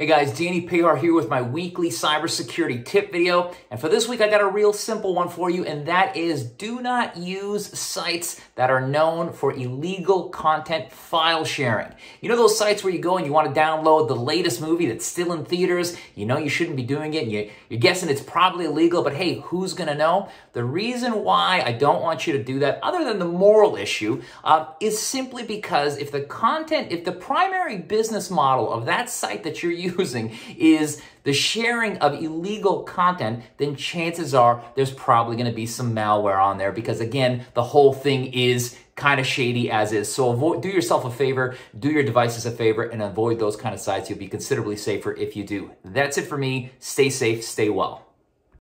Hey guys, Danny Pehar here with my weekly cybersecurity tip video. And for this week, I got a real simple one for you, and that is do not use sites that are known for illegal content file sharing. You know those sites where you go and you want to download the latest movie that's still in theaters? You know you shouldn't be doing it, and you, you're guessing it's probably illegal, but hey, who's going to know? The reason why I don't want you to do that, other than the moral issue, uh, is simply because if the content, if the primary business model of that site that you're using, using is the sharing of illegal content, then chances are there's probably going to be some malware on there because again, the whole thing is kind of shady as is. So avoid, do yourself a favor, do your devices a favor, and avoid those kind of sites. You'll be considerably safer if you do. That's it for me. Stay safe, stay well.